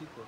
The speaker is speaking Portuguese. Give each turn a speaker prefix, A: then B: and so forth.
A: ciclo.